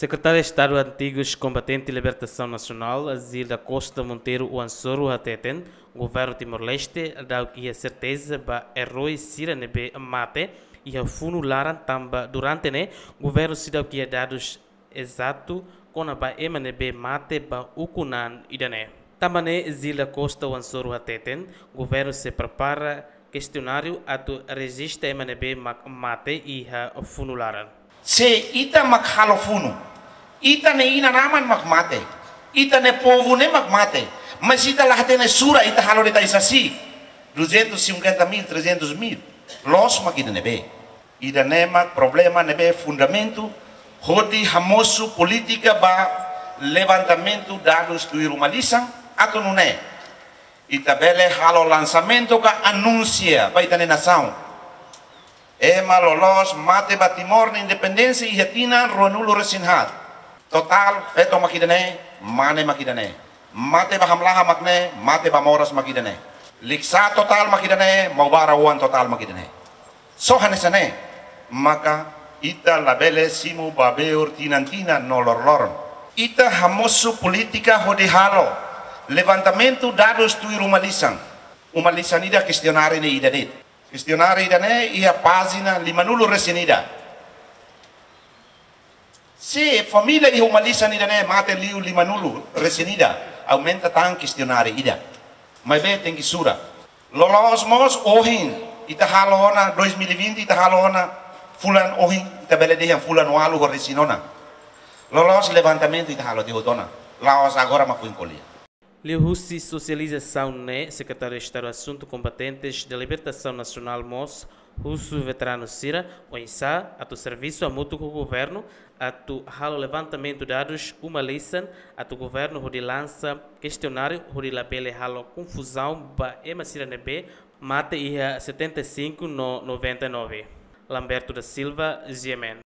Secretário de Estado Antigos Combatente de Libertação Nacional, Zilda Costa Monteiro Ansoro Hateten, Governo Timor-Leste, dá a certeza ba erroi sira nebe mate e a funo laran tamba durante ne, governo se dá que dados exato com a ba ema nebe mate ba ukunan idane. Também Zilda Costa Ansoro Hateten, governo se prepara questionário atu resiste ema nebe mate e a funo laran. Se ita makhalo funo, ita ne ina naman magmate ita ne povo ne magmate mas ita lahat ne sura ita halo de taisasi 250 mil 300 mil. Los makida nebe. Ida nema problema nebe fundamento hodi hamosu política ba levantamento dados do irumalisan ato não é itabele halo lançamento ka anuncia ba ita ne nação Ema lolos mate batimor na independência e retina ronulo resinhat total feto makidane mane makidane. Mate bahamlaha makne mate bamoras makidane. Liksa total makidane maubara wan total makidane. So hanesane maka ita labele simu babeur tinantina nolorlor ita hamosu politika halo. Levantamento dados tu irumalisan umalisan ida questionare ne idadet questionare idane ia pagina limanulu resinida Se família e humalisa ni dane mate liu lima nulu resenida aumenta tan questionário ida. Mas bem tem que sura. Lolos mos ohin ita halona 2020 ita halona fulan ohin ita bele de fulan walu resinona. Lolos levantamento ita halo de odona. Laos agora ma foi encolher. Liuhusi Socialização né, Secretário de Estado Assuntos Combatentes da Libertação Nacional MOS, Russo Veterano Sira, o INSA, a tu serviço a mútuo com o governo, a tu halo levantamento de dados, uma lição, a tu governo de lança questionário, de labele halo confusão, ba ema Sira nebe, mate ia 75 no 99. Lamberto da Silva, Ziemen.